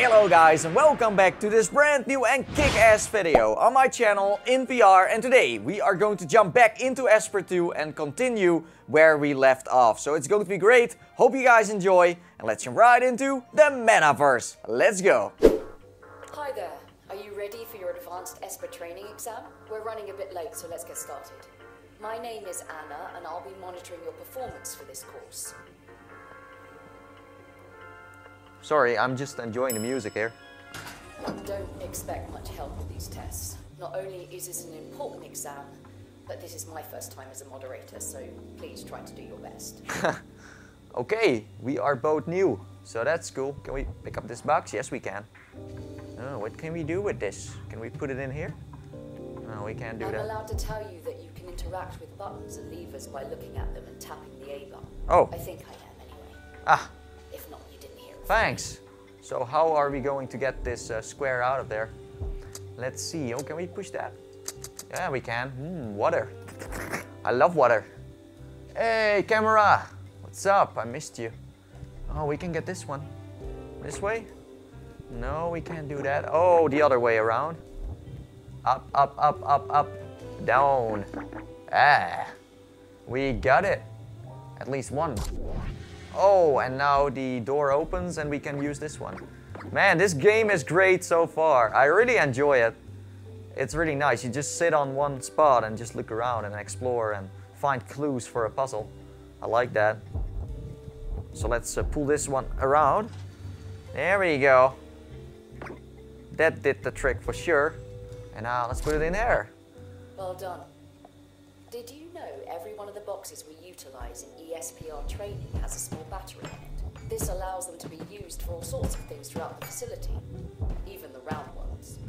Hello guys and welcome back to this brand new and kick-ass video on my channel in VR and today we are going to jump back into Esper 2 and continue where we left off. So it's going to be great, hope you guys enjoy and let's jump right into the metaverse. Let's go! Hi there. Are you ready for your advanced Esper training exam? We're running a bit late, so let's get started. My name is Anna, and I'll be monitoring your performance for this course. Sorry, I'm just enjoying the music here. Don't expect much help with these tests. Not only is this an important exam, but this is my first time as a moderator, so please try to do your best. Okay, we are both new, so that's cool. Can we pick up this box? Yes, we can. Oh, what can we do with this? Can we put it in here? No, we can't do I'm that. allowed to tell you that you can interact with buttons and levers by looking at them and tapping the A button. Oh. I think I am, anyway. Ah, thanks. So how are we going to get this uh, square out of there? Let's see. Oh, can we push that? Yeah, we can. Hmm, water. I love water. Hey, camera. What's up? I missed you. Oh, we can get this one. This way? No, we can't do that. Oh, the other way around. Up, up, up, up, up. Down. Ah. We got it. At least one. Oh, and now the door opens and we can use this one. Man, this game is great so far. I really enjoy it. It's really nice. You just sit on one spot and just look around and explore and find clues for a puzzle. I like that. So let's uh, pull this one around. There we go. That did the trick for sure. And now let's put it in there. Well done. Did you know every one of the boxes we utilize in Esper training has a small battery in it? This allows them to be used for all sorts of things throughout the facility, even the round ones.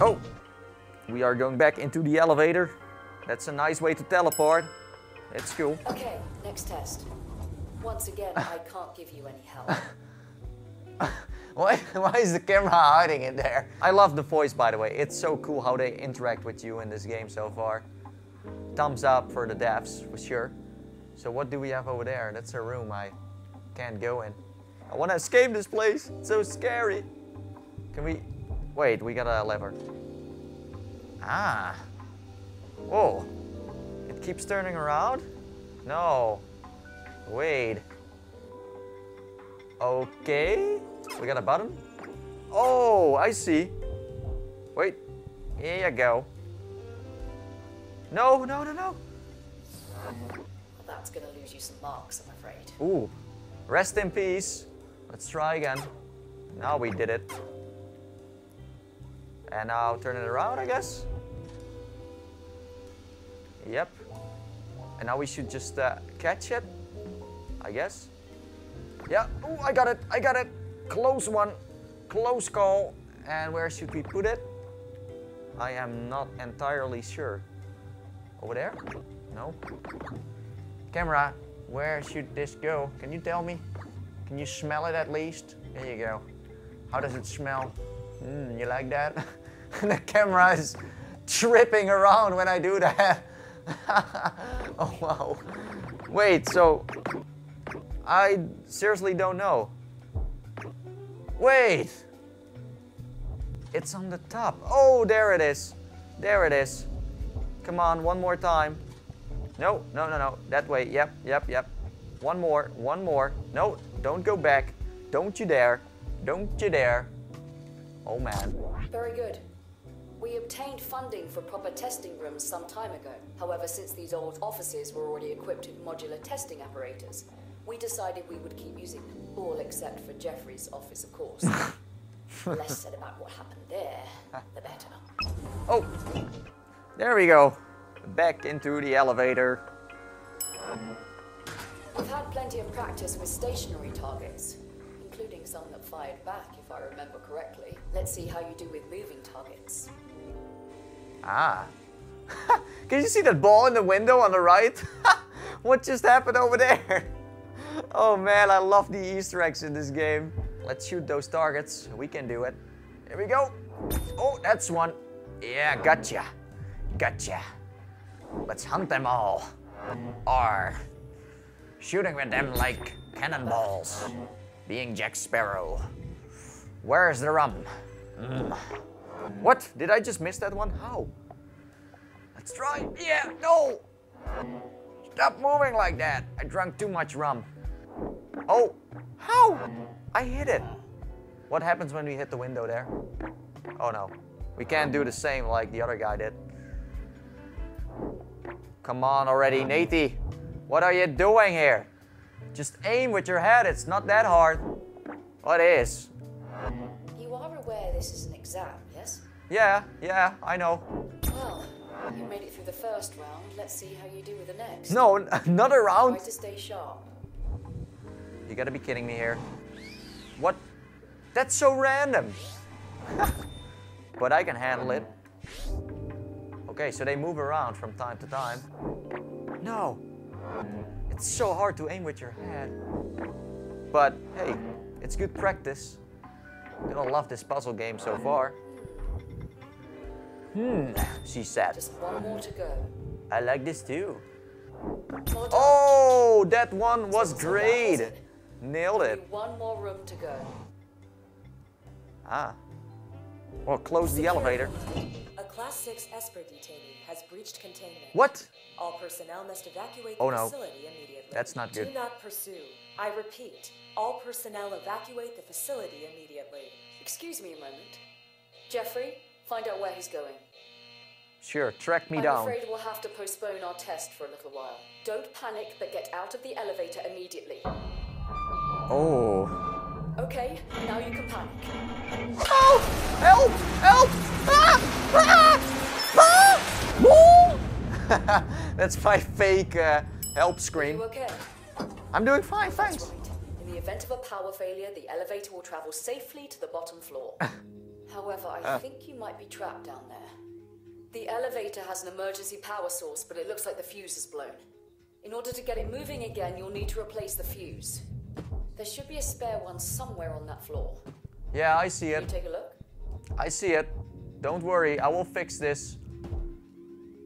Oh, we are going back into the elevator. That's a nice way to teleport. It's cool. Okay, next test. Once again, I can't give you any help. Why, why is the camera hiding in there? I love the voice, by the way. It's so cool how they interact with you in this game so far. Thumbs up for the devs, for sure. So what do we have over there? That's a room I can't go in. I want to escape this place. It's so scary. Can we... Wait, we got a lever. Ah. Whoa. It keeps turning around? No. Wait. Okay. We got a button. Oh, I see. Wait. Here you go. No, no, no, no. That's gonna lose you some marks, I'm afraid. Ooh. Rest in peace. Let's try again. Now we did it. And now turn it around, I guess. Yep. And now we should just uh, catch it, I guess. Yeah. Oh, I got it. I got it. Close one. Close call. And where should we put it? I am not entirely sure. Over there? No. Camera, where should this go? Can you tell me? Can you smell it at least? There you go. How does it smell? Mm, you like that? the camera is tripping around when I do that. oh wow. Wait, so I seriously don't know. Wait. It's on the top. Oh, there it is. There it is. Come on, one more time. No, no, no, no. That way. Yep, yep, yep. One more, one more. No, don't go back. Don't you dare. Don't you dare. Oh man. Very good. We obtained funding for proper testing rooms some time ago. However, since these old offices were already equipped with modular testing apparatus, we decided we would keep using them. All except for Jeffrey's office, of course. Less said about what happened there, the better. Oh, there we go. Back into the elevator. We've had plenty of practice with stationary targets, including some that fired back, if I remember correctly. Let's see how you do with moving targets. Ah. Can you see that ball in the window on the right? what just happened over there? Oh man, I love the Easter eggs in this game. Let's shoot those targets. We can do it. Here we go. Oh, that's one. Yeah, gotcha. Gotcha. Let's hunt them all. Or shooting with them like cannonballs. Being Jack Sparrow. Where's the rum? Mm. What? Did I just miss that one? How? Let's try. Yeah, no! Stop moving like that. I drank too much rum. Oh, how? I hit it. What happens when we hit the window there? Oh no. We can't do the same like the other guy did. Come on already, Nathie. What are you doing here? Just aim with your head. It's not that hard. What is? You are aware this is an exam, yes? Yeah, yeah, I know. Well, you made it through the first round. Let's see how you do with the next. No, another round. Try to stay sharp. You gotta be kidding me here. What? That's so random. but I can handle it. Okay, so they move around from time to time. No. It's so hard to aim with your head. But hey, it's good practice. I don't love this puzzle game so far. Hmm, she said. Just one more to go. I like this too. Well. Oh, that one was great. Nailed it. one more room to go. Ah. Well, close the elevator. A Class 6 Esper detainee has breached containment. What? All personnel must evacuate the Oh, no. facility immediately. That's not good. Do not pursue. I repeat, all personnel evacuate the facility immediately. Excuse me a moment. Jeffrey, find out where he's going. Sure, track me I'm down. afraid we'll have to postpone our test for a little while. Don't panic, but get out of the elevator immediately. Oh. Okay, now you can panic. Oh! Help! Help! Ah! Ah! Ah! That's my fake uh, help Are scream. you okay? I'm doing fine, thanks. right. In the event of a power failure, the elevator will travel safely to the bottom floor. However, I Uh. think you might be trapped down there. The elevator has an emergency power source, but it looks like the fuse is blown. In order to get it moving again, you'll need to replace the fuse. There should be a spare one somewhere on that floor. Yeah, I see it. Can you take a look? I see it. Don't worry, I will fix this.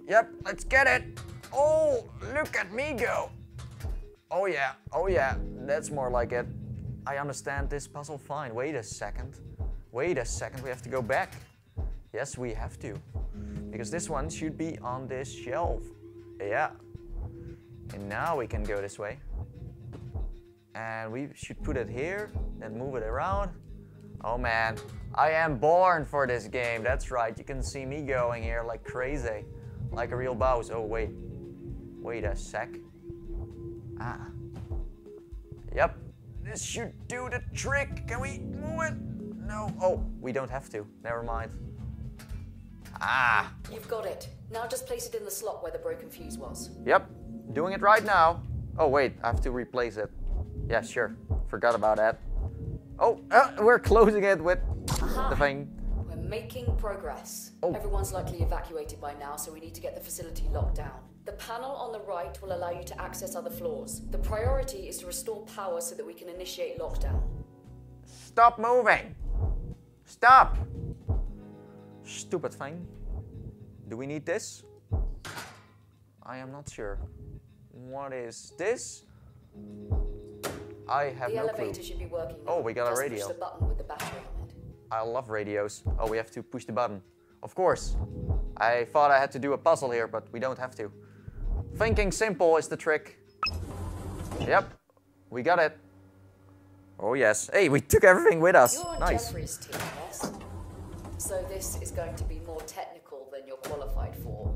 Yep, let's get it. Oh, look at me go. Oh yeah, oh yeah, that's more like it. I understand this puzzle fine. Wait a second. Wait a second, we have to go back. Yes, we have to. Because this one should be on this shelf. Yeah. And now we can go this way. And we should put it here, then move it around. Oh man, I am born for this game. That's right. You can see me going here like crazy, like a real boss. Oh wait, wait a sec. Ah. Yep, this should do the trick. Can we move it? No. Oh, we don't have to. Never mind. Ah. You've got it. Now just place it in the slot where the broken fuse was. Yep, doing it right now. Oh wait, I have to replace it. Yeah, sure. Forgot about that. Oh, uh, we're closing it with the thing. We're making progress. Oh. Everyone's likely evacuated by now, so we need to get the facility locked down. The panel on the right will allow you to access other floors. The priority is to restore power so that we can initiate lockdown. Stop moving! Stop! Stupid thing. Do we need this? I am not sure. What is this? I have the no elevator clue. should be working. Oh, we got a radio. Push the button with the battery on it. I love radios. Oh, we have to push the button. Of course. I thought I had to do a puzzle here, but we don't have to. Thinking simple is the trick. Yep, we got it. Oh yes. Hey, we took everything with us. You're on Nice. Jeffrey's team, yes? So this is going to be more technical than you're qualified for.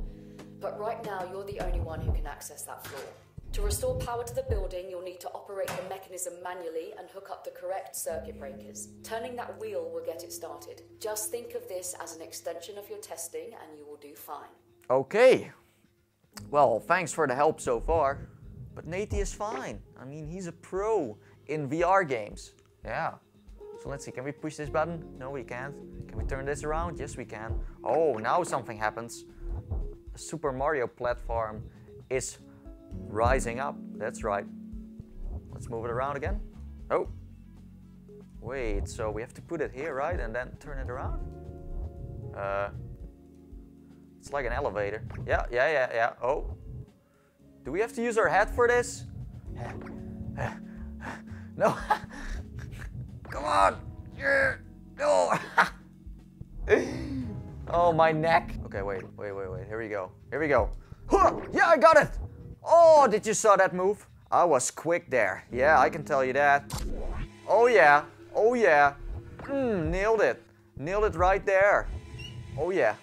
But right now, you're the only one who can access that floor. To restore power to the building, you'll need to operate the mechanism manually and hook up the correct circuit breakers. Turning that wheel will get it started. Just think of this as an extension of your testing and you will do fine. Okay. Well, thanks for the help so far. But Nathie is fine. I mean, he's a pro in VR games. Yeah. So let's see, can we push this button? No, we can't. Can we turn this around? Yes, we can. Oh, now something happens. A Super Mario platform is rising up. That's right. Let's move it around again. Oh. Wait, so we have to put it here, right? And then turn it around? Uh, it's like an elevator. Yeah, yeah, yeah, yeah. Oh. Do we have to use our head for this? No. Come on. No. Oh, my neck. Okay, wait, wait, wait, wait. Here we go. Here we go. Yeah, I got it. Oh, did you saw that move? I was quick there. Yeah, I can tell you that. Oh yeah. Oh yeah. Mmm, nailed it. Nailed it right there. Oh yeah.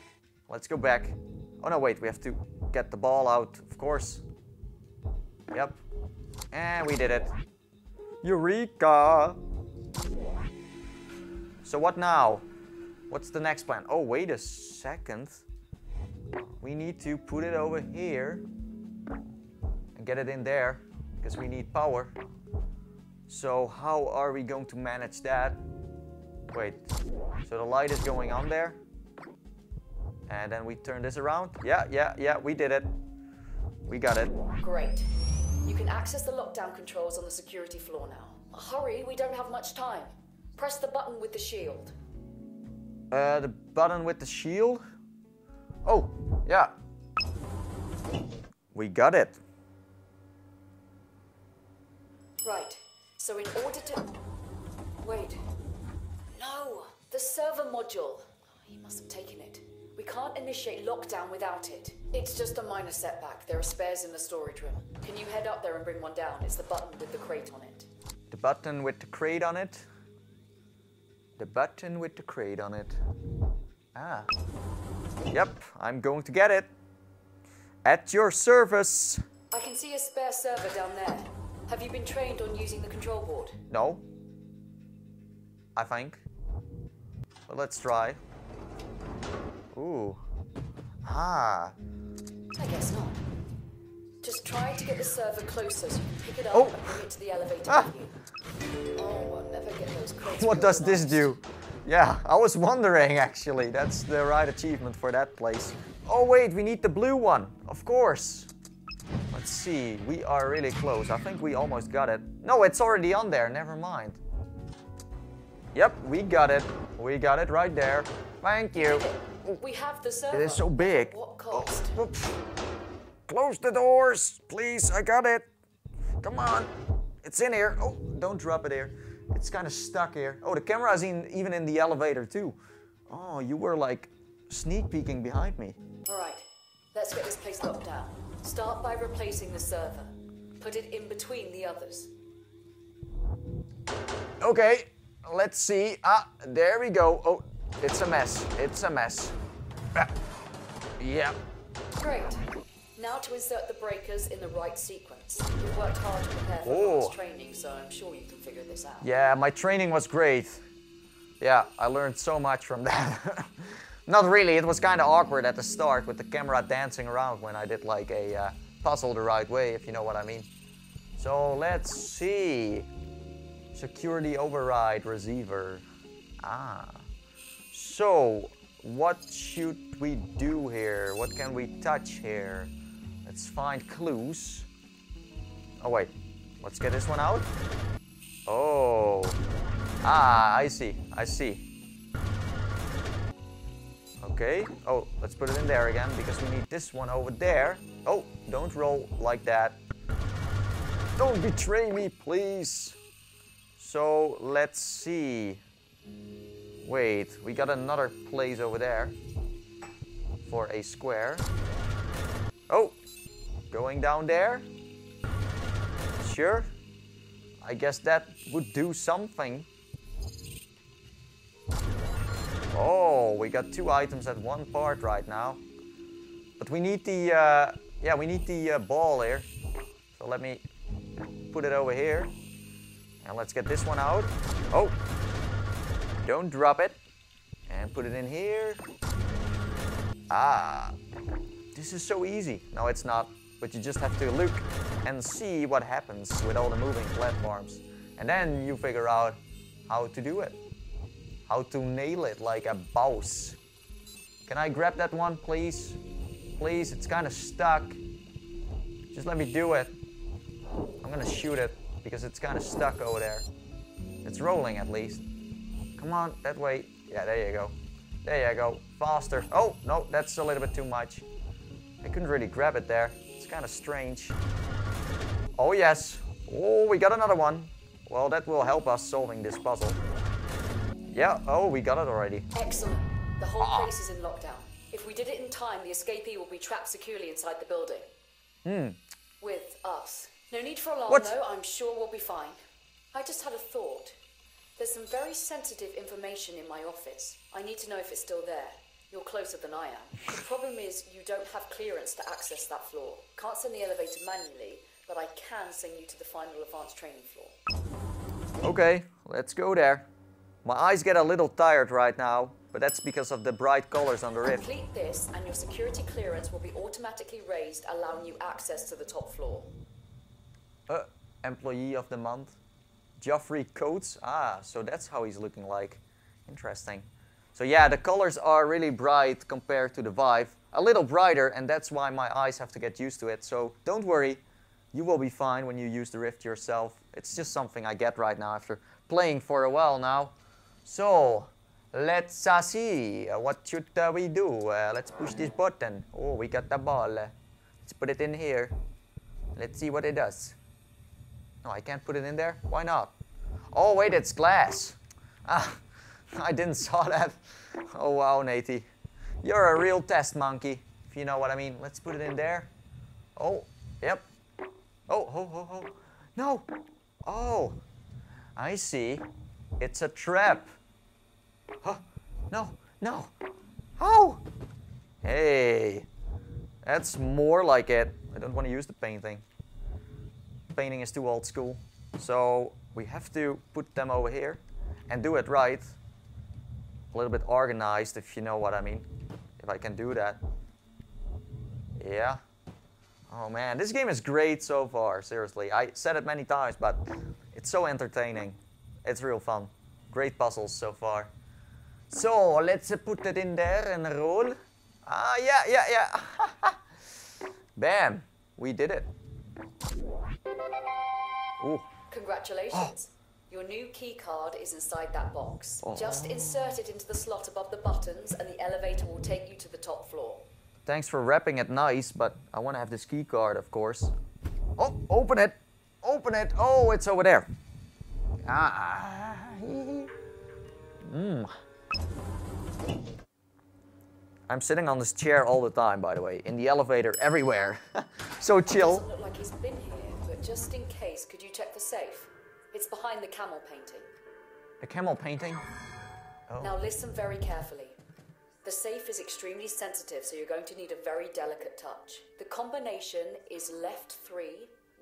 Let's go back. Oh no, wait, we have to get the ball out, of course. Yep. And we did it. Eureka! So what now? What's the next plan? Oh, wait a second. We need to put it over here get it in there because we need power. So how are we going to manage that? Wait, so the light is going on there. And then we turn this around. Yeah, yeah, yeah, we did it. We got it. Great. You can access the lockdown controls on the security floor now. Hurry, we don't have much time. Press the button with the shield. Uh, the button with the shield. Oh, yeah. We got it. Right. So in order to... Wait. No! The server module. He must have taken it. We can't initiate lockdown without it. It's just a minor setback. There are spares in the storage room. Can you head up there and bring one down? It's the button with the crate on it. The button with the crate on it. The button with the crate on it. Ah. Yep, I'm going to get it. At your service. I can see a spare server down there. Have you been trained on using the control board? No. I think. But let's try. Ooh. Ah. I guess not. Just try to get the server closer so you pick it up Oh. and bring it to the elevator Ah. Oh, I'll never get those crates What does this do? Yeah, I was wondering actually. That's the right achievement for that place. Oh wait, we need the blue one. Of course. Let's see. We are really close. I think we almost got it. No, it's already on there. Never mind. Yep, we got it. We got it right there. Thank you. We have the server. It is so big. What cost? Oh. Close the doors, please. I got it. Come on. It's in here. Oh, don't drop it here. It's kind of stuck here. Oh, the camera is in, even in the elevator too. Oh, you were like sneak peeking behind me. All right, let's get this place locked down. Start by replacing the server. Put it in between the others. Okay, let's see. Ah, there we go. Oh, it's a mess. It's a mess. Ah, Yeah. Great. Now to insert the breakers in the right sequence. You've worked hard to prepare for advanced training, so I'm sure you can figure this out. Yeah, my training was great. Yeah, I learned so much from that. Not really, it was kind of awkward at the start with the camera dancing around when I did like a uh, puzzle the right way, if you know what I mean. So let's see. Security override receiver. Ah. So, what should we do here? What can we touch here? Let's find clues. Oh wait, let's get this one out. Oh. Ah, I see. I see. Okay. Oh, let's put it in there again because we need this one over there. Oh, don't roll like that. Don't betray me, please. So, let's see. Wait, we got another place over there for a square. Oh, going down there. Sure. I guess that would do something. Oh, we got two items at one part right now. But we need the, uh, yeah, we need the uh, ball here. So let me put it over here. And let's get this one out. Oh, don't drop it. And put it in here. Ah, this is so easy. No, it's not. But you just have to look and see what happens with all the moving platforms. And then you figure out how to do it. How to nail it like a boss. Can I grab that one, please? Please, it's kind of stuck. Just let me do it. I'm gonna shoot it because it's kind of stuck over there. It's rolling at least. Come on, that way. Yeah, there you go. There you go. Faster. Oh, no, that's a little bit too much. I couldn't really grab it there. It's kind of strange. Oh, yes. Oh, we got another one. Well, that will help us solving this puzzle. Yeah, oh, we got it already. Excellent. The whole place is in lockdown. If we did it in time, the escapee will be trapped securely inside the building. Hmm. With us. No need for alarm, What? though. I'm sure we'll be fine. I just had a thought. There's some very sensitive information in my office. I need to know if it's still there. You're closer than I am. The problem is you don't have clearance to access that floor. Can't send the elevator manually, but I can send you to the final advanced training floor. Okay, let's go there. My eyes get a little tired right now, but that's because of the bright colors on the rift. Complete this, and your security clearance will be automatically raised, allowing you access to the top floor. Uh, employee of the month. Geoffrey Coates. Ah, so that's how he's looking like. Interesting. So yeah, the colors are really bright compared to the Vive. A little brighter, and that's why my eyes have to get used to it. So don't worry, you will be fine when you use the Rift yourself. It's just something I get right now after playing for a while now. So, let's uh, see. Uh, what should uh, we do? Uh, let's push this button. Oh, we got the ball. Let's put it in here. Let's see what it does. No, I can't put it in there. Why not? Oh, wait, it's glass. Ah, I didn't saw that. Oh, wow, Nathie. You're a real test monkey, if you know what I mean. Let's put it in there. Oh, yep. Oh, ho, ho, ho. No. Oh, I see. It's a trap. Huh. No, no. Oh. Hey. That's more like it. I don't want to use the painting. Painting is too old school. So we have to put them over here and do it right. A little bit organized, if you know what I mean. If I can do that. Yeah. Oh man, this game is great so far, seriously. I said it many times, but it's so entertaining. It's real fun. Great puzzles so far. So, let's uh, put it in there and roll. Ah, yeah, yeah, yeah. Bam, we did it. Ooh, Congratulations. Your new key card is inside that box. Just insert it into the slot above the buttons, and the elevator will take you to the top floor. thanks for wrapping it nice, but I want to have this key card, of course. Oh, open it. Open it. Oh, it's over there. Ah. Mmm. I'm sitting on this chair all the time, by the way, in the elevator, everywhere. so chill. Doesn't look like he's been here, but just in case, could you check the safe? It's behind the camel painting. The camel painting. Now listen very carefully. The safe is extremely sensitive, so you're going to need a very delicate touch. The combination is left 3,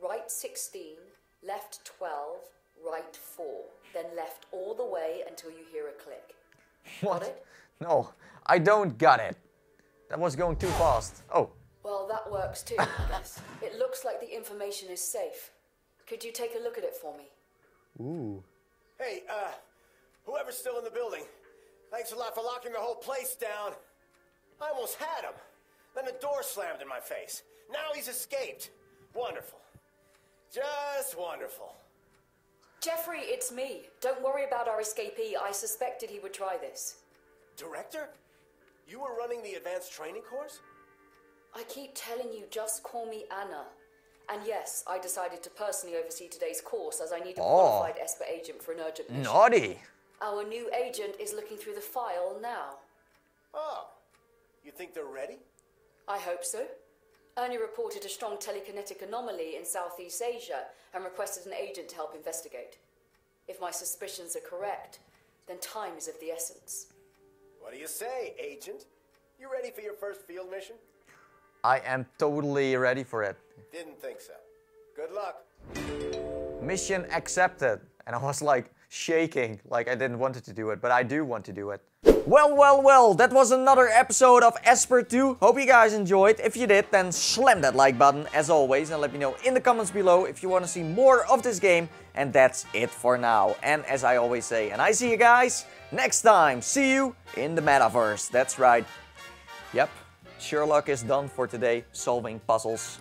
right 16, left 12, right 4, then left all the way until you hear a click. Got it? No, I don't got it. That was going too fast. Oh, Well, that works too, I guess. It looks like the information is safe. Could you take a look at it for me? ooh. Hey, uh, whoever's still in the building, thanks a lot for locking the whole place down. I almost had him. Then the door slammed in my face. Now he's escaped. Wonderful. Just wonderful. Jeffrey, it's me. Don't worry about our escapee. I suspected he would try this. Director? You were running the advanced training course? I keep telling you, just call me Anna. And yes, I decided to personally oversee today's course as I need a Oh. qualified Esper agent for an urgent mission. Naughty. Our new agent is looking through the file now. Oh. You think they're ready? I hope so. Ernie reported a strong telekinetic anomaly in Southeast Asia and requested an agent to help investigate. If my suspicions are correct, then time is of the essence. What do you say, agent? You ready for your first field mission? I am totally ready for it. Didn't think so. Good luck. Mission accepted. And I was like shaking, like I didn't want to do it, but I do want to do it. Well, well, well, that was another episode of Esper 2. Hope you guys enjoyed. If you did, then slam that like button as always and let me know in the comments below if you want to see more of this game. And that's it for now. And as I always say, and I see you guys next time. See you in the metaverse. That's right. Yep, Sherlock is done for today solving puzzles.